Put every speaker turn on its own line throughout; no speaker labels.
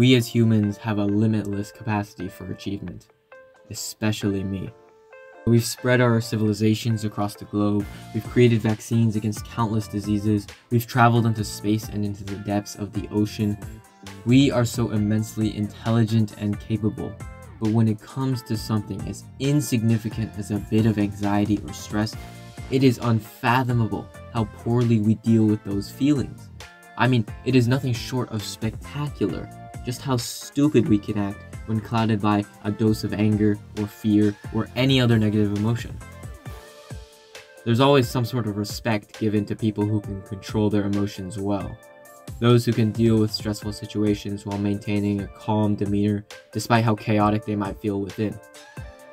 We as humans have a limitless capacity for achievement, especially me. We've spread our civilizations across the globe, we've created vaccines against countless diseases, we've traveled into space and into the depths of the ocean. We are so immensely intelligent and capable, but when it comes to something as insignificant as a bit of anxiety or stress, it is unfathomable how poorly we deal with those feelings. I mean, it is nothing short of spectacular just how stupid we can act when clouded by a dose of anger or fear or any other negative emotion. There's always some sort of respect given to people who can control their emotions well. Those who can deal with stressful situations while maintaining a calm demeanor despite how chaotic they might feel within.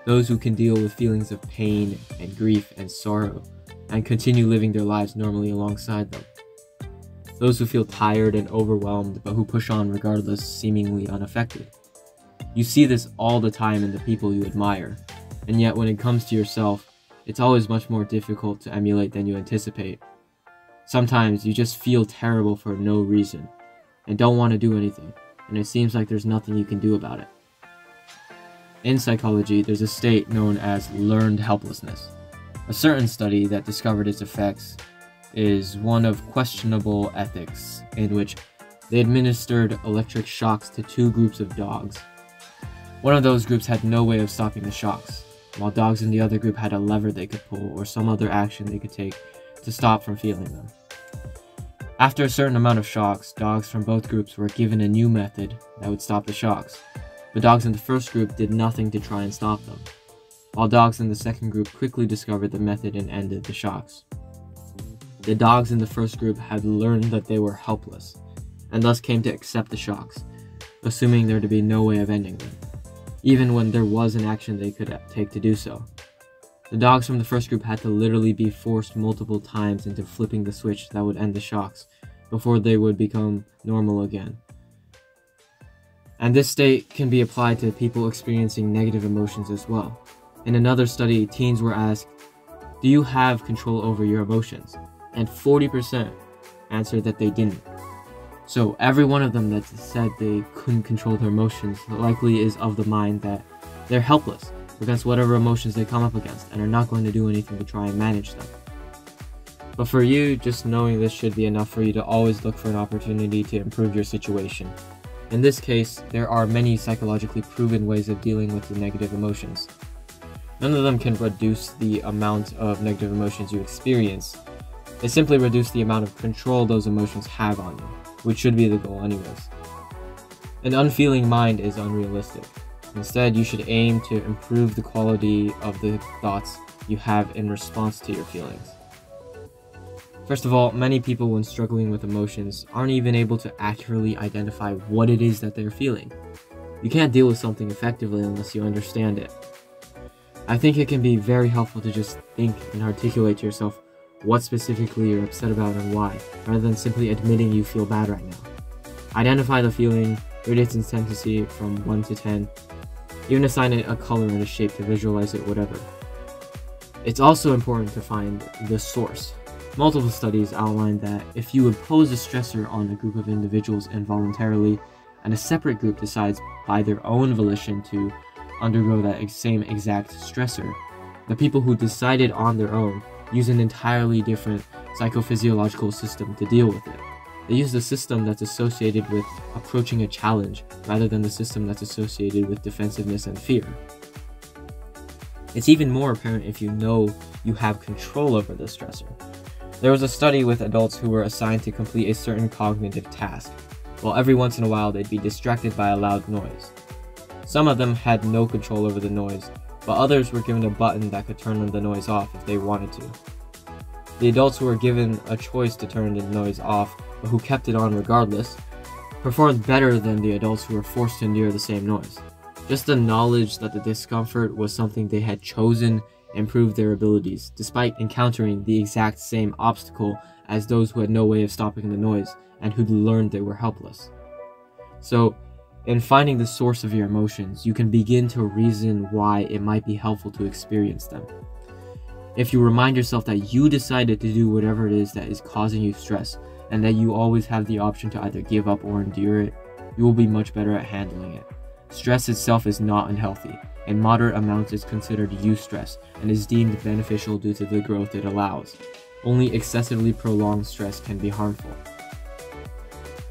Those who can deal with feelings of pain and grief and sorrow and continue living their lives normally alongside them. Those who feel tired and overwhelmed but who push on regardless, seemingly unaffected. You see this all the time in the people you admire, and yet when it comes to yourself, it's always much more difficult to emulate than you anticipate. Sometimes you just feel terrible for no reason, and don't want to do anything, and it seems like there's nothing you can do about it. In psychology, there's a state known as learned helplessness. A certain study that discovered its effects is one of questionable ethics, in which they administered electric shocks to two groups of dogs. One of those groups had no way of stopping the shocks, while dogs in the other group had a lever they could pull or some other action they could take to stop from feeling them. After a certain amount of shocks, dogs from both groups were given a new method that would stop the shocks. The dogs in the first group did nothing to try and stop them, while dogs in the second group quickly discovered the method and ended the shocks. The dogs in the first group had learned that they were helpless, and thus came to accept the shocks, assuming there to be no way of ending them, even when there was an action they could take to do so. The dogs from the first group had to literally be forced multiple times into flipping the switch that would end the shocks, before they would become normal again. And this state can be applied to people experiencing negative emotions as well. In another study, teens were asked, Do you have control over your emotions? And 40% answered that they didn't. So every one of them that said they couldn't control their emotions likely is of the mind that they're helpless against whatever emotions they come up against and are not going to do anything to try and manage them. But for you, just knowing this should be enough for you to always look for an opportunity to improve your situation. In this case, there are many psychologically proven ways of dealing with the negative emotions. None of them can reduce the amount of negative emotions you experience, they simply reduce the amount of control those emotions have on you, which should be the goal anyways. An unfeeling mind is unrealistic. Instead, you should aim to improve the quality of the thoughts you have in response to your feelings. First of all, many people when struggling with emotions aren't even able to accurately identify what it is that they're feeling. You can't deal with something effectively unless you understand it. I think it can be very helpful to just think and articulate to yourself what specifically you're upset about and why, rather than simply admitting you feel bad right now. Identify the feeling, rate its intensity from 1 to 10, even assign it a color and a shape to visualize it, whatever. It's also important to find the source. Multiple studies outline that if you impose a stressor on a group of individuals involuntarily, and a separate group decides by their own volition to undergo that same exact stressor, the people who decided on their own use an entirely different psychophysiological system to deal with it. They use the system that's associated with approaching a challenge rather than the system that's associated with defensiveness and fear. It's even more apparent if you know you have control over the stressor. There was a study with adults who were assigned to complete a certain cognitive task, while every once in a while they'd be distracted by a loud noise. Some of them had no control over the noise, but others were given a button that could turn the noise off if they wanted to. The adults who were given a choice to turn the noise off, but who kept it on regardless, performed better than the adults who were forced to endure the same noise. Just the knowledge that the discomfort was something they had chosen improved their abilities, despite encountering the exact same obstacle as those who had no way of stopping the noise and who'd learned they were helpless. So, in finding the source of your emotions, you can begin to reason why it might be helpful to experience them. If you remind yourself that you decided to do whatever it is that is causing you stress, and that you always have the option to either give up or endure it, you will be much better at handling it. Stress itself is not unhealthy. In moderate amounts is considered eustress and is deemed beneficial due to the growth it allows. Only excessively prolonged stress can be harmful.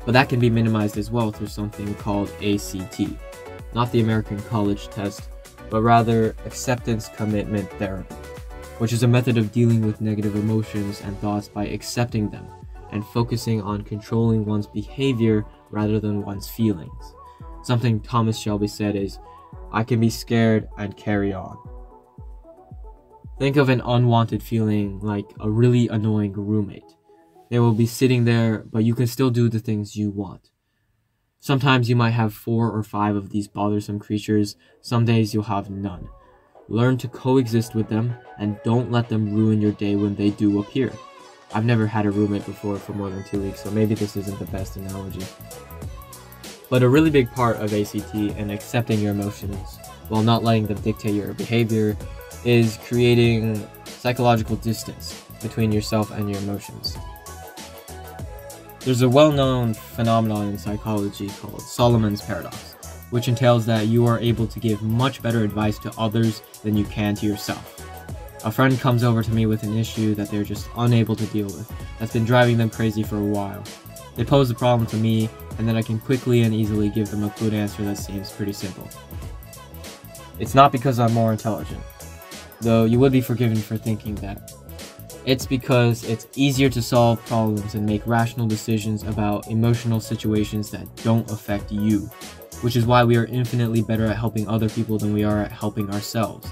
But that can be minimized as well through something called ACT, not the American College Test, but rather Acceptance Commitment Therapy, which is a method of dealing with negative emotions and thoughts by accepting them and focusing on controlling one's behavior rather than one's feelings. Something Thomas Shelby said is, I can be scared and carry on. Think of an unwanted feeling like a really annoying roommate. They will be sitting there, but you can still do the things you want. Sometimes you might have four or five of these bothersome creatures, some days you'll have none. Learn to coexist with them and don't let them ruin your day when they do appear. I've never had a roommate before for more than two weeks, so maybe this isn't the best analogy. But a really big part of ACT and accepting your emotions while not letting them dictate your behavior is creating psychological distance between yourself and your emotions. There's a well-known phenomenon in psychology called Solomon's paradox, which entails that you are able to give much better advice to others than you can to yourself. A friend comes over to me with an issue that they're just unable to deal with, that's been driving them crazy for a while. They pose the problem to me, and then I can quickly and easily give them a good answer that seems pretty simple. It's not because I'm more intelligent, though you would be forgiven for thinking that. It's because it's easier to solve problems and make rational decisions about emotional situations that don't affect you, which is why we are infinitely better at helping other people than we are at helping ourselves.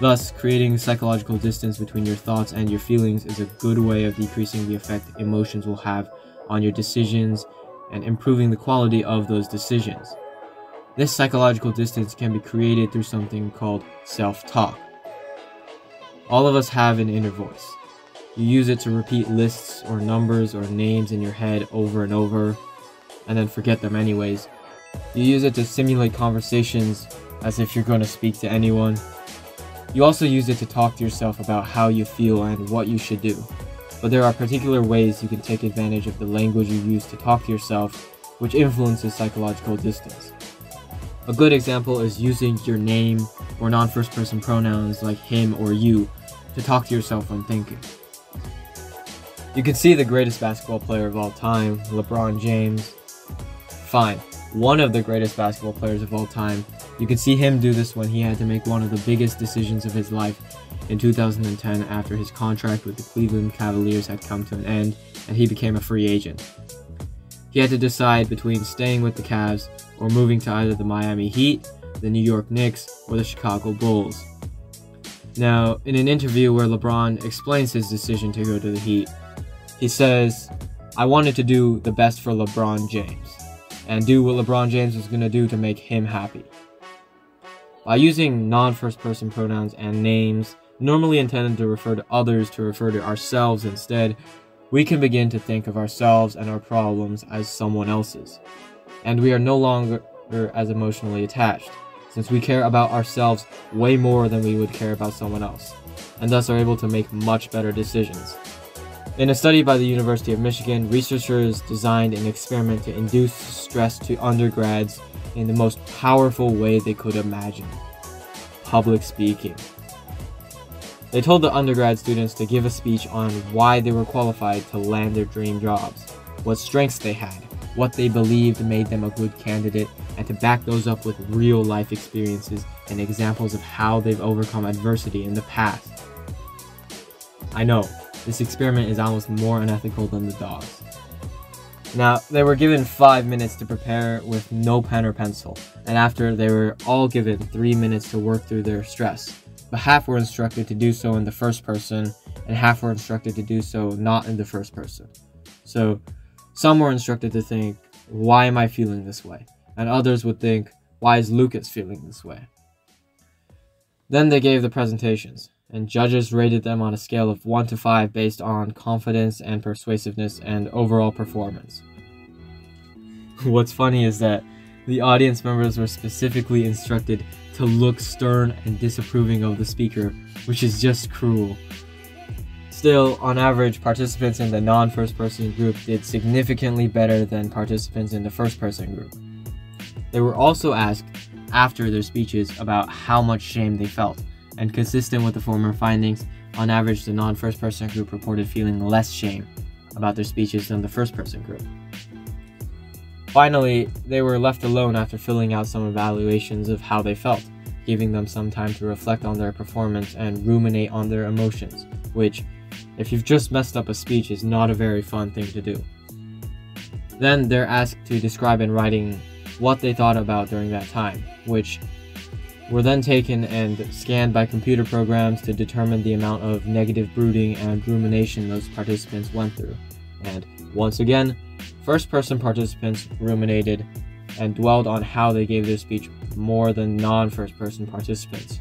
Thus, creating psychological distance between your thoughts and your feelings is a good way of decreasing the effect emotions will have on your decisions and improving the quality of those decisions. This psychological distance can be created through something called self talk. All of us have an inner voice. You use it to repeat lists or numbers or names in your head over and over, and then forget them anyways. You use it to simulate conversations as if you're going to speak to anyone. You also use it to talk to yourself about how you feel and what you should do but there are particular ways you can take advantage of the language you use to talk to yourself, which influences psychological distance. A good example is using your name or non first person pronouns like him or you to talk to yourself when thinking. You can see the greatest basketball player of all time, LeBron James. Fine, one of the greatest basketball players of all time. You can see him do this when he had to make one of the biggest decisions of his life in 2010 after his contract with the Cleveland Cavaliers had come to an end and he became a free agent. He had to decide between staying with the Cavs or moving to either the Miami Heat, the New York Knicks, or the Chicago Bulls. Now, in an interview where LeBron explains his decision to go to the Heat, he says, I wanted to do the best for LeBron James and do what LeBron James was going to do to make him happy. By using non first person pronouns and names normally intended to refer to others to refer to ourselves instead, we can begin to think of ourselves and our problems as someone else's. And we are no longer as emotionally attached, since we care about ourselves way more than we would care about someone else, and thus are able to make much better decisions. In a study by the University of Michigan, researchers designed an experiment to induce stress to undergrads in the most powerful way they could imagine public speaking. They told the undergrad students to give a speech on why they were qualified to land their dream jobs, what strengths they had, what they believed made them a good candidate, and to back those up with real life experiences and examples of how they've overcome adversity in the past. I know, this experiment is almost more unethical than the dogs. Now, they were given 5 minutes to prepare with no pen or pencil, and after they were all given 3 minutes to work through their stress but half were instructed to do so in the first person, and half were instructed to do so not in the first person. So, some were instructed to think, why am I feeling this way? And others would think, why is Lucas feeling this way? Then they gave the presentations, and judges rated them on a scale of 1 to 5 based on confidence and persuasiveness and overall performance. What's funny is that the audience members were specifically instructed to look stern and disapproving of the speaker, which is just cruel. Still, on average, participants in the non first person group did significantly better than participants in the first person group. They were also asked after their speeches about how much shame they felt, and consistent with the former findings, on average, the non first person group reported feeling less shame about their speeches than the first person group. Finally, they were left alone after filling out some evaluations of how they felt, giving them some time to reflect on their performance and ruminate on their emotions, which, if you've just messed up a speech, is not a very fun thing to do. Then they're asked to describe in writing what they thought about during that time, which were then taken and scanned by computer programs to determine the amount of negative brooding and rumination those participants went through. And once again, first person participants ruminated and dwelled on how they gave their speech more than non first person participants.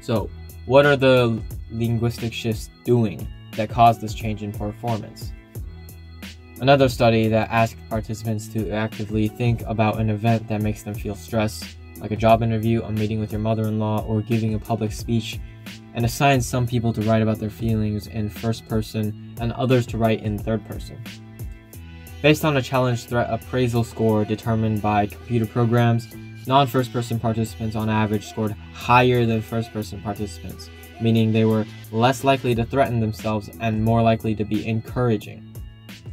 So, what are the linguistic shifts doing that caused this change in performance? Another study that asked participants to actively think about an event that makes them feel stress, like a job interview, a meeting with your mother in law, or giving a public speech, and assigned some people to write about their feelings in first person and others to write in third person. Based on a challenge threat appraisal score determined by computer programs, non first person participants on average scored higher than first person participants, meaning they were less likely to threaten themselves and more likely to be encouraging.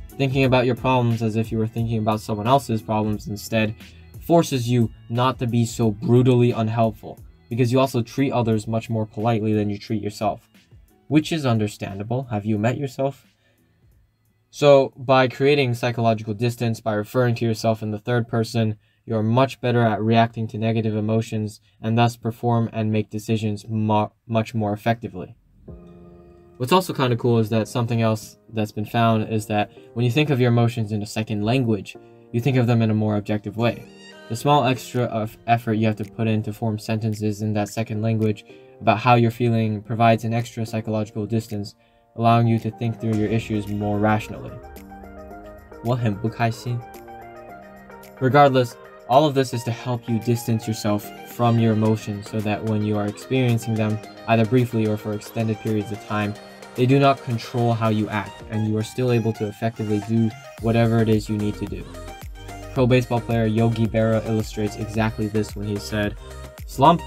Thinking about your problems as if you were thinking about someone else's problems instead forces you not to be so brutally unhelpful, because you also treat others much more politely than you treat yourself. Which is understandable. Have you met yourself? So, by creating psychological distance, by referring to yourself in the third person, you're much better at reacting to negative emotions and thus perform and make decisions mo- much more effectively. What's also kind of cool is that something else that's been found is that when you think of your emotions in a second language, you think of them in a more objective way. The small extra of effort you have to put in to form sentences in that second language about how you're feeling provides an extra psychological distance, allowing you to think through your issues more rationally. 我很不开心. Regardless, all of this is to help you distance yourself from your emotions so that when you are experiencing them, either briefly or for extended periods of time, they do not control how you act and you are still able to effectively do whatever it is you need to do. Pro baseball player Yogi Berra illustrates exactly this when he said, Slump?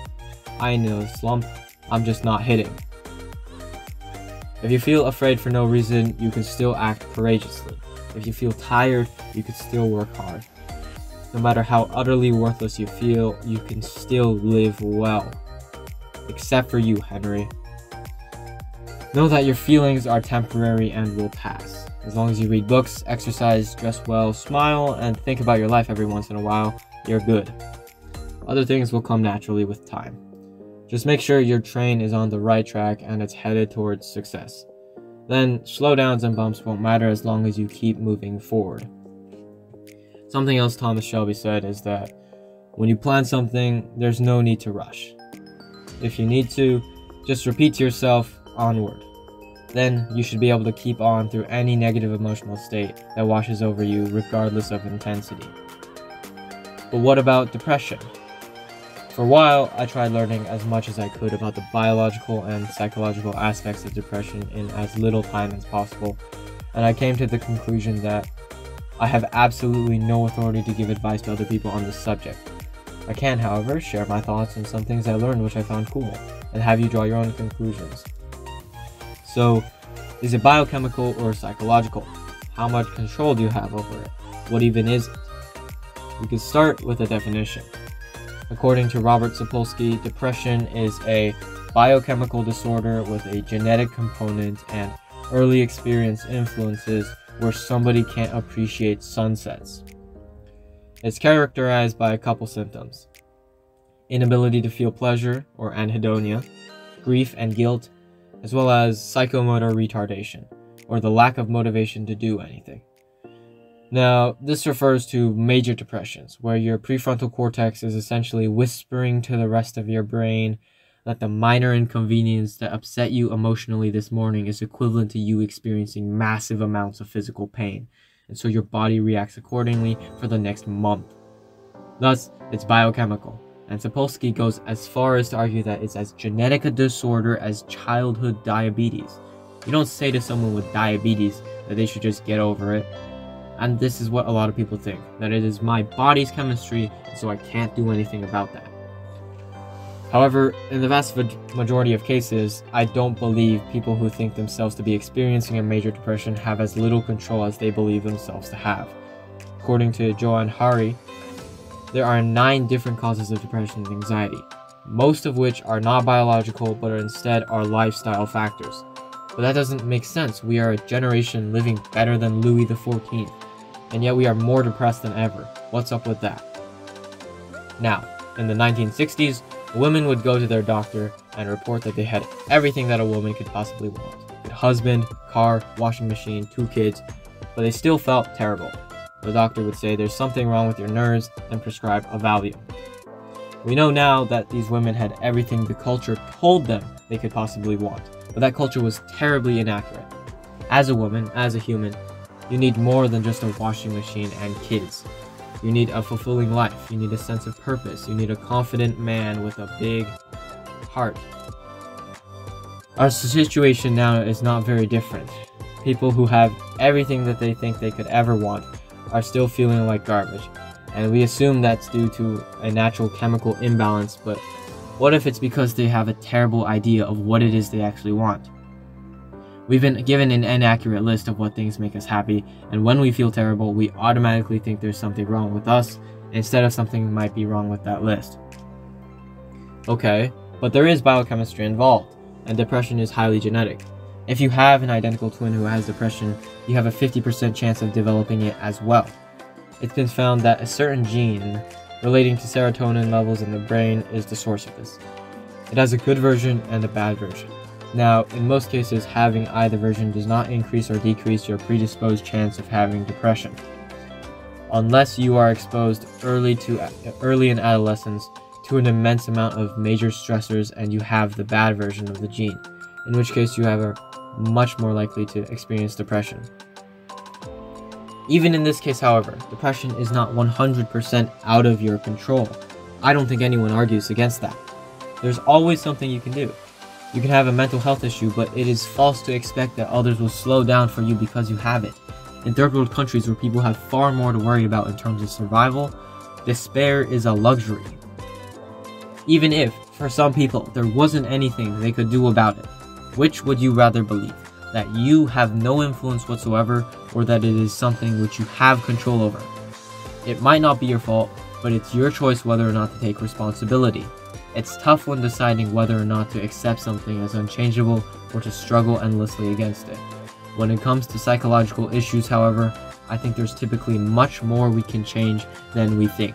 I know, slump. I'm just not hitting. If you feel afraid for no reason, you can still act courageously. If you feel tired, you can still work hard. No matter how utterly worthless you feel, you can still live well. Except for you, Henry. Know that your feelings are temporary and will pass. As long as you read books, exercise, dress well, smile, and think about your life every once in a while, you're good. Other things will come naturally with time. Just make sure your train is on the right track and it's headed towards success. Then, slowdowns and bumps won't matter as long as you keep moving forward. Something else Thomas Shelby said is that when you plan something, there's no need to rush. If you need to, just repeat to yourself, onward. Then you should be able to keep on through any negative emotional state that washes over you, regardless of intensity. But what about depression? For a while, I tried learning as much as I could about the biological and psychological aspects of depression in as little time as possible, and I came to the conclusion that I have absolutely no authority to give advice to other people on this subject. I can, however, share my thoughts on some things I learned which I found cool, and have you draw your own conclusions. So, is it biochemical or psychological? How much control do you have over it? What even is it? We could start with a definition. According to Robert Sapolsky, depression is a biochemical disorder with a genetic component and early experience influences where somebody can't appreciate sunsets. It's characterized by a couple symptoms inability to feel pleasure, or anhedonia, grief and guilt, as well as psychomotor retardation, or the lack of motivation to do anything. Now, this refers to major depressions, where your prefrontal cortex is essentially whispering to the rest of your brain that the minor inconvenience that upset you emotionally this morning is equivalent to you experiencing massive amounts of physical pain, and so your body reacts accordingly for the next month. Thus, it's biochemical, and Sapolsky goes as far as to argue that it's as genetic a disorder as childhood diabetes, You don't say to someone with diabetes that they should just get over it. And this is what a lot of people think that it is my body's chemistry, so I can't do anything about that. However, in the vast majority of cases, I don't believe people who think themselves to be experiencing a major depression have as little control as they believe themselves to have. According to Johann Hari, there are nine different causes of depression and anxiety, most of which are not biological but are instead are lifestyle factors. But that doesn't make sense. We are a generation living better than Louis XIV, and yet we are more depressed than ever. What's up with that? Now, in the 1960s, women would go to their doctor and report that they had everything that a woman could possibly want. A husband, car, washing machine, two kids, but they still felt terrible. The doctor would say there's something wrong with your nerves and prescribe a Valium. We know now that these women had everything the culture told them they could possibly want, but that culture was terribly inaccurate. As a woman, as a human, you need more than just a washing machine and kids. You need a fulfilling life. You need a sense of purpose. You need a confident man with a big heart. Our situation now is not very different. People who have everything that they think they could ever want are still feeling like garbage. And we assume that's due to a natural chemical imbalance, but what if it's because they have a terrible idea of what it is they actually want? We've been given an inaccurate list of what things make us happy, and when we feel terrible, we automatically think there's something wrong with us, instead of something might be wrong with that list. Okay, but there is biochemistry involved, and depression is highly genetic. If you have an identical twin who has depression, you have a 50% chance of developing it as well. It's been found that a certain gene relating to serotonin levels in the brain is the source of this. It has a good version and a bad version. Now, in most cases, having either version does not increase or decrease your predisposed chance of having depression. Unless you are exposed early to early in adolescence to an immense amount of major stressors and you have the bad version of the gene, in which case you have a much more likely to experience depression. Even in this case, however, depression is not 100% out of your control. I don't think anyone argues against that. There's always something you can do. You can have a mental health issue, but it is false to expect that others will slow down for you because you have it. In third world countries where people have far more to worry about in terms of survival, despair is a luxury. Even if, for some people, there wasn't anything they could do about it, which would you rather believe? That you have no influence whatsoever, or that it is something which you have control over? It might not be your fault, but it's your choice whether or not to take responsibility. It's tough when deciding whether or not to accept something as unchangeable or to struggle endlessly against it. When it comes to psychological issues, however, I think there's typically much more we can change than we think.